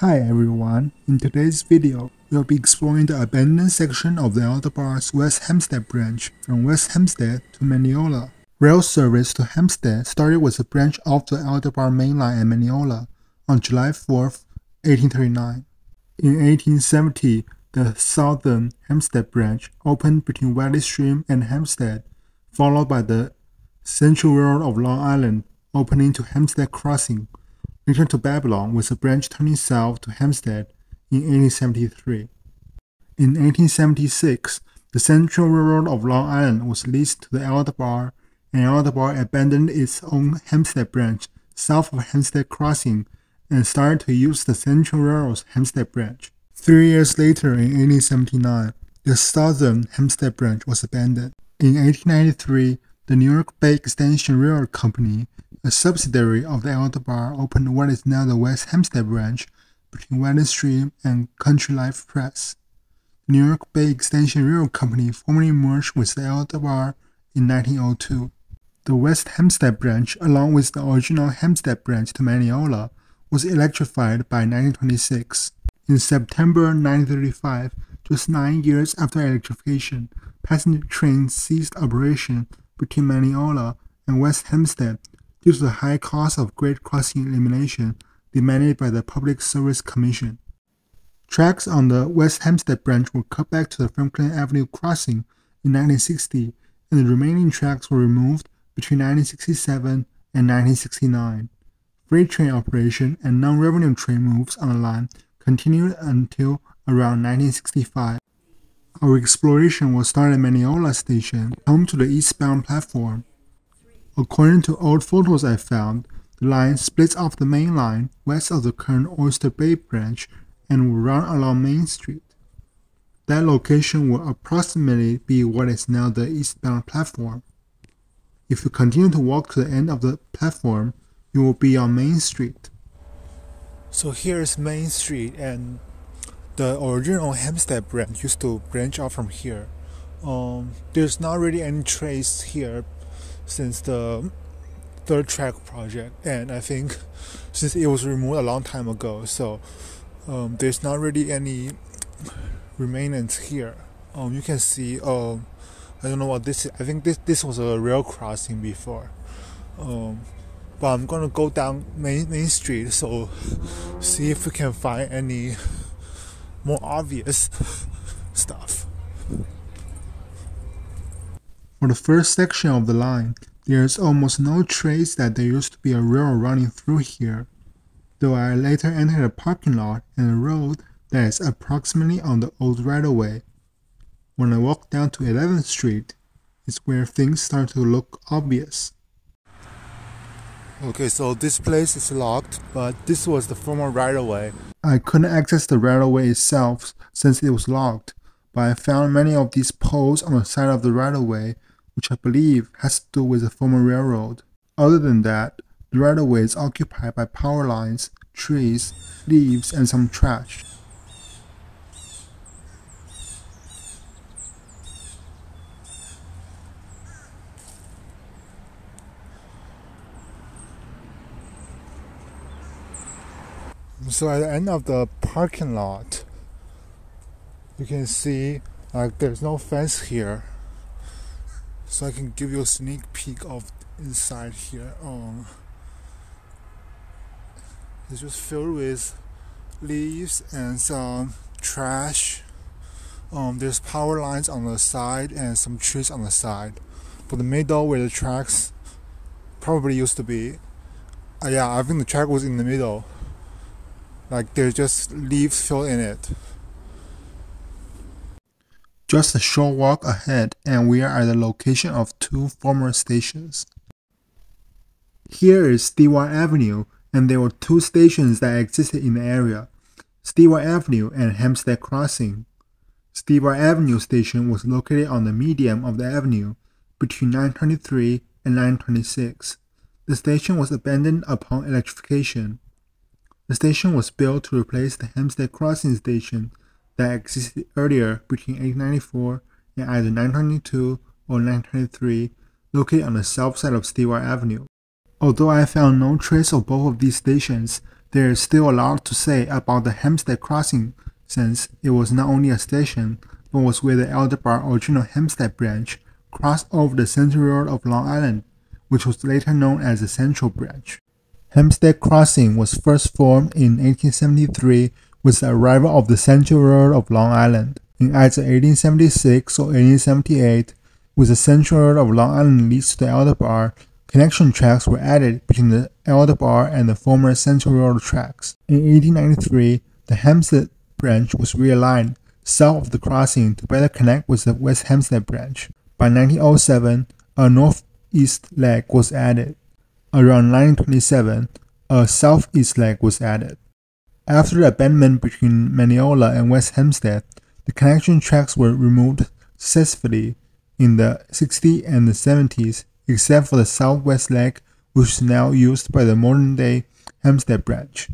Hi everyone, in today's video, we'll be exploring the abandoned section of the LIRR's West Hempstead branch from West Hempstead to Mineola. Rail service to Hempstead started with a branch off the LIRR main line at Mineola on July 4, 1839. In 1870, the southern Hempstead branch opened between Valley Stream and Hempstead, followed by the Central Railroad of Long Island opening to Hempstead Crossing returned to Babylon with a branch turning south to Hempstead in 1873. In 1876, the Central Railroad of Long Island was leased to the LIRR, and LIRR abandoned its own Hempstead branch south of Hempstead Crossing and started to use the Central Railroad's Hempstead branch. Three years later, in 1879, the Southern Hempstead branch was abandoned. In 1893, the New York Bay Extension Railroad Company a subsidiary of the LIRR opened what is now the West Hempstead branch between Valley Stream and Country Life Press. The New York Bay Extension Railroad Company formally merged with the LIRR in 1902. The West Hempstead branch, along with the original Hempstead branch to Mineola, was electrified by 1926. In September 1935, just nine years after electrification, passenger trains ceased operation between Mineola and West Hempstead due to the high cost of grade crossing elimination demanded by the Public Service Commission. Tracks on the West Hempstead branch were cut back to the Franklin Avenue crossing in 1960, and the remaining tracks were removed between 1967 and 1969. Freight train operation and non-revenue train moves on the line continued until around 1965. Our exploration was started at Mineola Station, home to the eastbound platform. According to old photos I found, the line splits off the main line west of the current Oyster Bay branch and will run along Main Street. That location will approximately be what is now the eastbound platform. If you continue to walk to the end of the platform, you will be on Main Street. So here is Main Street and the original Hempstead branch used to branch off from here. Um, there's not really any trace here since the third track project, and I think since it was removed a long time ago, so um, there's not really any remains here. Um, you can see. Um, I don't know what this is. I think this this was a rail crossing before. Um, but I'm gonna go down main main street, so see if we can find any more obvious For the first section of the line, there is almost no trace that there used to be a railroad running through here, though I later entered a parking lot and a road that is approximately on the old right-of-way. When I walk down to 11th Street, it's where things start to look obvious. Okay, so this place is locked, but this was the former right-of-way. I couldn't access the right-of-way itself since it was locked, but I found many of these poles on the side of the right-of-way which I believe has to do with the former railroad. Other than that, the right-of-way is occupied by power lines, trees, leaves, and some trash. So at the end of the parking lot, you can see like there's no fence here so I can give you a sneak peek of inside here. Um, it's just filled with leaves and some trash. Um, there's power lines on the side and some trees on the side. But the middle where the tracks probably used to be, uh, yeah, I think the track was in the middle. Like there's just leaves filled in it. Just a short walk ahead and we are at the location of two former stations. Here is Stewart Avenue and there were two stations that existed in the area, Stewart Avenue and Hempstead Crossing. Stewart Avenue station was located on the median of the avenue between 923 and 926. The station was abandoned upon electrification. The station was built to replace the Hempstead Crossing station that existed earlier between 1894 and either 922 or 923, located on the south side of Stewart Avenue. Although I found no trace of both of these stations, there is still a lot to say about the Hempstead Crossing since it was not only a station, but was where the LIRR original Hempstead branch crossed over the Central Road of Long Island, which was later known as the Central Branch. Hempstead Crossing was first formed in 1873 with the arrival of the Central Road of Long Island. In either 1876 or 1878, with the Central Road of Long Island leads to the LIRR, connection tracks were added between the LIRR and the former Central Road tracks. In 1893, the Hempstead branch was realigned south of the crossing to better connect with the West Hempstead branch. By 1907, a northeast leg was added. Around 1927, a southeast leg was added. After the abandonment between Mineola and West Hempstead, the connection tracks were removed successfully in the 60s and the 70s, except for the southwest leg, which is now used by the modern-day Hempstead branch.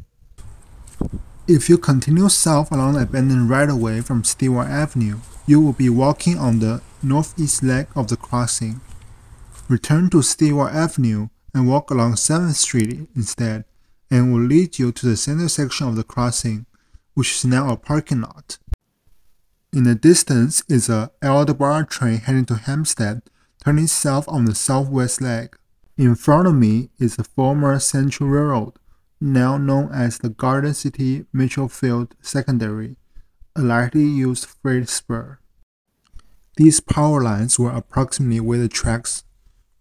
If you continue south along the abandoned right-of-way from Stewart Avenue, you will be walking on the northeast leg of the crossing. Return to Stewart Avenue and walk along 7th Street instead, and will lead you to the center section of the crossing, which is now a parking lot. In the distance is a LIRR train heading to Hempstead, turning south on the southwest leg. In front of me is the former Central Railroad, now known as the Garden City Mitchell Field Secondary, a lightly used freight spur. These power lines were approximately where the tracks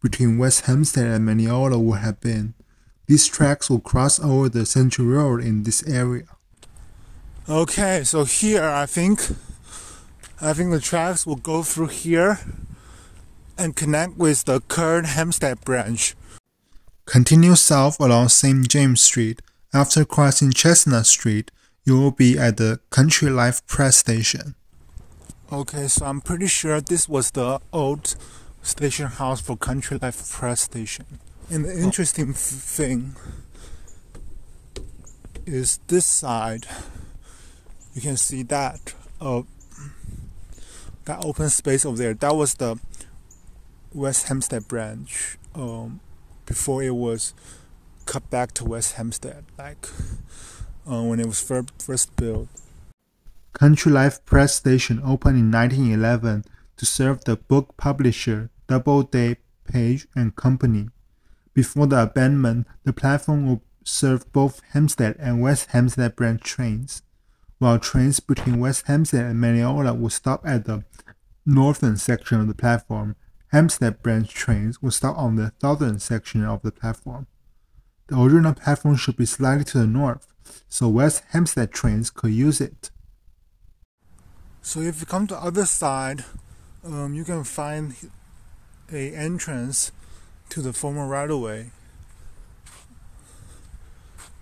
between West Hempstead and Mineola would have been. These tracks will cross over the Central Road in this area. Okay, so here I think I think the tracks will go through here and connect with the current Hempstead branch. Continue south along St. James Street. After crossing Chestnut Street, you will be at the Country Life Press Station. Okay, so I'm pretty sure this was the old station house for Country Life Press Station. And the interesting oh. thing is this side. You can see that uh, that open space over there. That was the West Hempstead branch um, before it was cut back to West Hempstead, like uh, when it was fir- first built. Country Life Press Station opened in 1911 to serve the book publisher Doubleday, Page and Company. Before the abandonment, the platform would serve both Hempstead and West Hempstead branch trains, while trains between West Hempstead and Mineola would stop at the northern section of the platform. Hempstead branch trains would stop on the southern section of the platform. The original platform should be slightly to the north, so West Hempstead trains could use it. So if you come to the other side, um, you can find a entrance to the former right of way.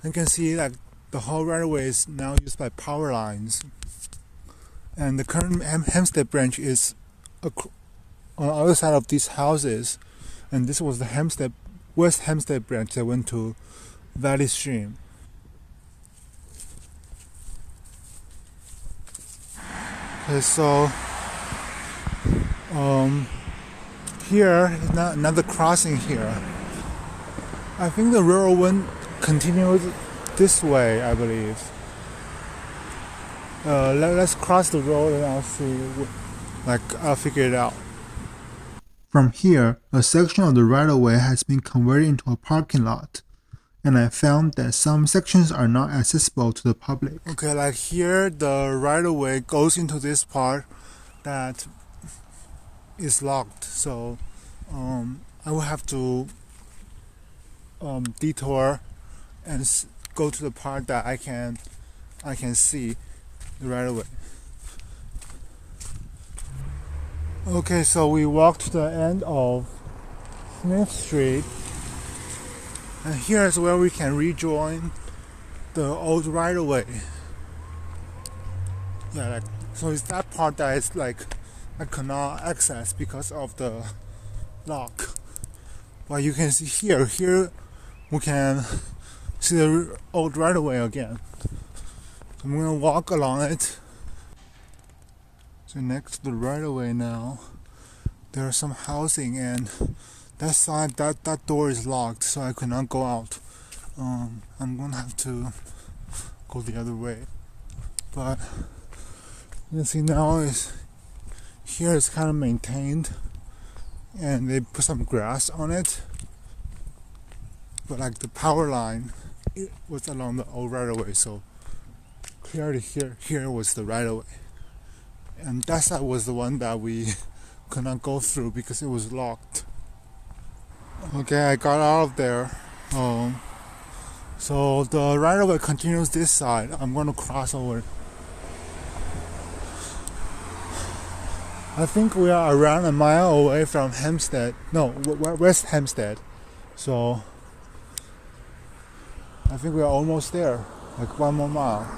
You can see that the whole right of way is now used by power lines. And the current Hempstead branch is on the other side of these houses. And this was the Hempstead West Hempstead branch that went to Valley Stream. Okay, so um, here is not another crossing here. I think the railroad went continued this way, I believe. Uh, let, us cross the road and I'll see. Like I'll figure it out. From here, a section of the right-of-way has been converted into a parking lot, and I found that some sections are not accessible to the public. Okay, like here, the right-of-way goes into this part that is locked, so um, I will have to um, detour and go to the part that I can I can see right away. Okay, so we walked to the end of Smith Street, and here is where we can rejoin the old right away. Yeah, like so it's that part that is like I cannot access because of the lock. But you can see here, here we can see the old right away again. So I'm gonna walk along it. So next to the right away way now, there is some housing and that side that that door is locked, so I cannot go out. um, I'm gonna have to go the other way. But you see now is here is kind of maintained and they put some grass on it. But like the power line it was along the old right of way, so clearly here here was the right of way. And that side was the one that we could not go through because it was locked. Okay, I got out of there. Um, so the right of way continues this side. I'm going to cross over. I think we are around a mile away from Hempstead. No, West Hempstead. So I think we are almost there. Like one more mile.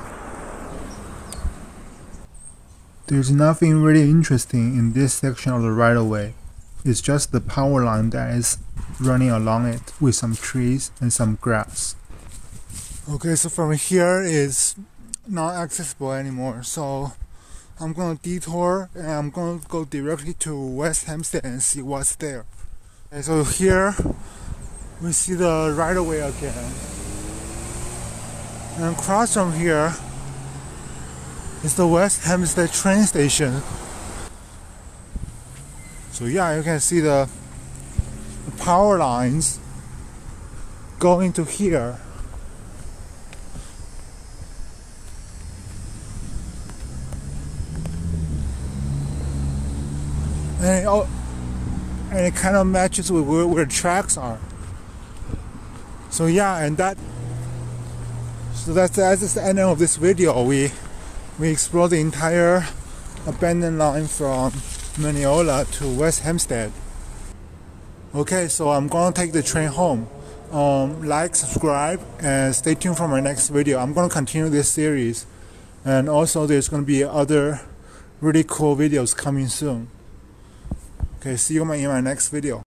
There's nothing really interesting in this section of the right of way. It's just the power line that is running along it with some trees and some grass. Okay, so from here is not accessible anymore. So I'm gonna detour and I'm gonna go directly to West Hempstead and see what's there. Okay, so here we see the right of way again. And across from here is the West Hempstead train station. So yeah, you can see the, the power lines going to here. And it, and it kind of matches with where, where the tracks are. So yeah, and that. So that's that's the end of this video. We we explored the entire abandoned line from Mineola to West Hempstead. Okay, so I'm gonna take the train home. Um, like, subscribe, and stay tuned for my next video. I'm gonna continue this series, and also there's gonna be other really cool videos coming soon. Okay, see you in my next video.